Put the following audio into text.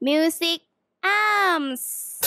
Music Arms